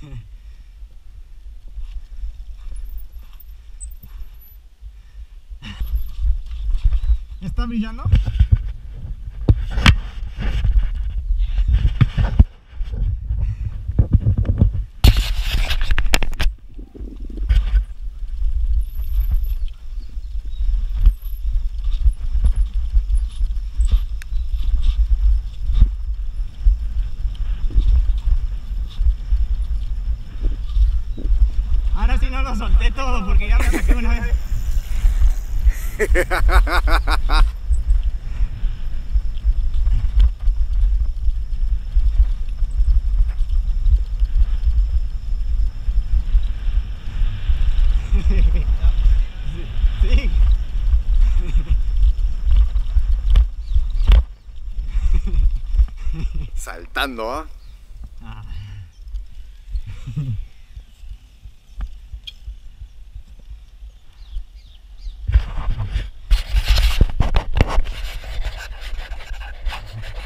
¿Está brillando? No lo solté todo porque ya me saqué una vez. Saltando. Ah.